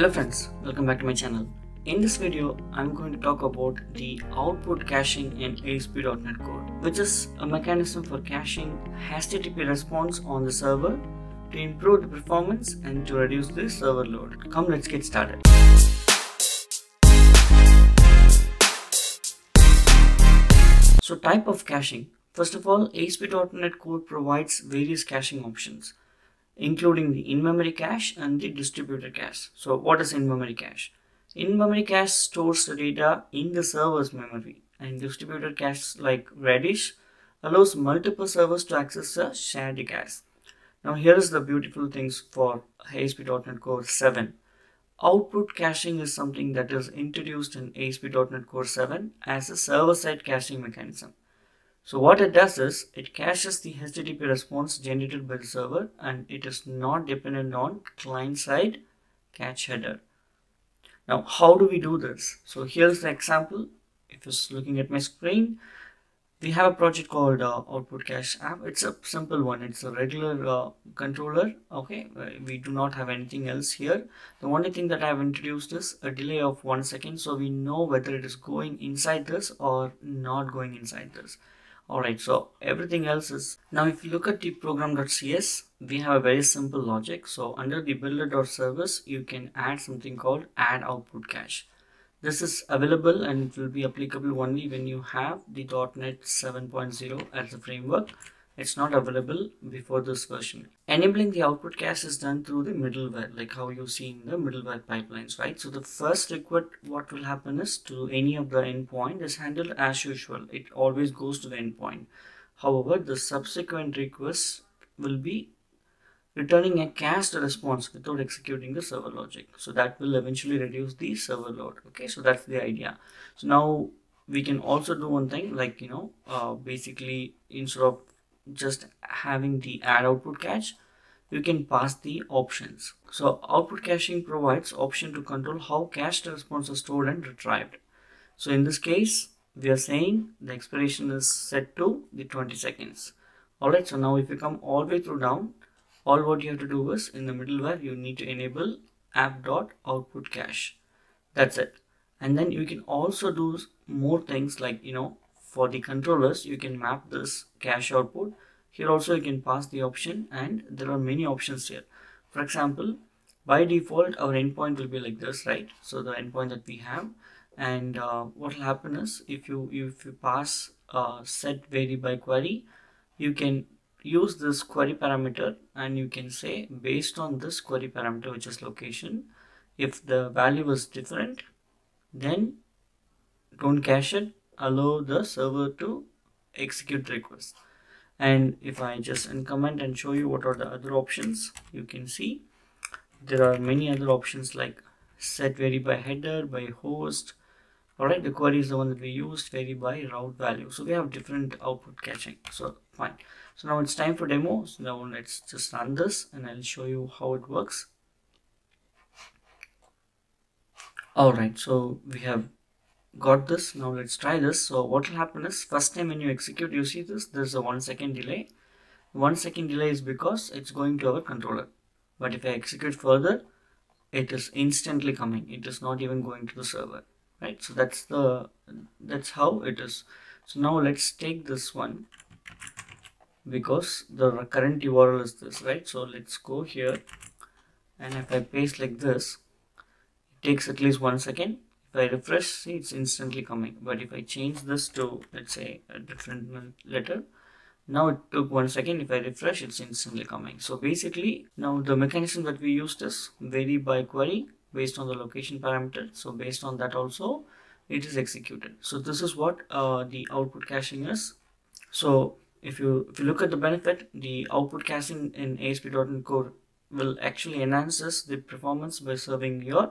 Hello friends, welcome back to my channel. In this video, I'm going to talk about the output caching in ASP.NET Core, which is a mechanism for caching HTTP response on the server to improve the performance and to reduce the server load. Come let's get started. So type of caching. First of all, ASP.NET Core provides various caching options including the in-memory cache and the distributed cache. So what is in-memory cache? In-memory cache stores the data in the server's memory and distributed cache like Redis allows multiple servers to access a shared cache. Now here is the beautiful things for ASP.NET Core 7. Output caching is something that is introduced in ASP.NET Core 7 as a server-side caching mechanism. So what it does is it caches the HTTP response generated by the server and it is not dependent on client side cache header. Now how do we do this? So here's the example. If you're looking at my screen, we have a project called uh, output cache app. It's a simple one. It's a regular uh, controller. Okay, we do not have anything else here. The only thing that I have introduced is a delay of one second so we know whether it is going inside this or not going inside this Alright, so everything else is now if you look at the program.cs, we have a very simple logic. So under the builder.service, you can add something called add output cache. This is available and it will be applicable only when you have the .NET 7.0 as a framework it's not available before this version. Enabling the output cache is done through the middleware, like how you see in the middleware pipelines, right? So the first request, what will happen is to any of the endpoint is handled as usual. It always goes to the endpoint. However, the subsequent requests will be returning a cached response without executing the server logic. So that will eventually reduce the server load. Okay, so that's the idea. So now we can also do one thing like, you know, uh, basically instead of just having the add output cache you can pass the options. So output caching provides option to control how cached response is stored and retrieved. So in this case we are saying the expiration is set to the 20 seconds. Alright so now if you come all the way through down all what you have to do is in the middleware you need to enable app.output cache. That's it. And then you can also do more things like you know for the controllers you can map this cache output. Here also you can pass the option and there are many options here. For example by default our endpoint will be like this right? So the endpoint that we have. And uh, what will happen is if you if you pass uh, set vary by query you can use this query parameter and you can say based on this query parameter which is location if the value is different then don't cache it allow the server to execute the request and if I just uncomment and show you what are the other options you can see there are many other options like set vary by header by host. Alright the query is the one that we used vary by route value. So we have different output caching. So fine. So now it's time for demo. So now let's just run this and I'll show you how it works. Alright so we have got this now let's try this. So what will happen is first time when you execute you see this there's a one second delay. One second delay is because it's going to our controller. But if I execute further it is instantly coming. It is not even going to the server right? So that's the that's how it is. So now let's take this one because the current URL is this right? So let's go here. And if I paste like this it takes at least one second if I refresh see it's instantly coming. But if I change this to let's say a different letter now it took one second. If I refresh it's instantly coming. So basically now the mechanism that we used is vary by query based on the location parameter. So based on that also it is executed. So this is what uh, the output caching is. So if you if you look at the benefit the output caching in ASP.NET Core will actually enhances the performance by serving your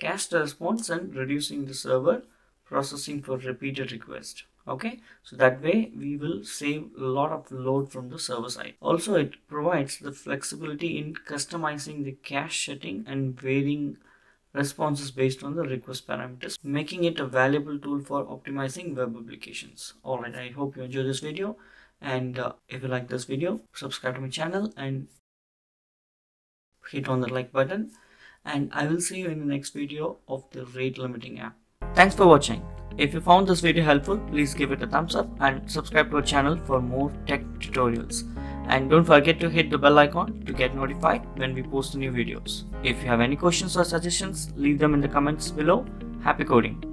cached response and reducing the server processing for repeated requests okay? So that way we will save a lot of load from the server side. Also it provides the flexibility in customizing the cache setting and varying responses based on the request parameters making it a valuable tool for optimizing web applications. All right i hope you enjoyed this video and uh, if you like this video subscribe to my channel and hit on the like button and I will see you in the next video of the rate limiting app. Thanks for watching. If you found this video helpful, please give it a thumbs up and subscribe to our channel for more tech tutorials. And don't forget to hit the bell icon to get notified when we post new videos. If you have any questions or suggestions, leave them in the comments below. Happy coding!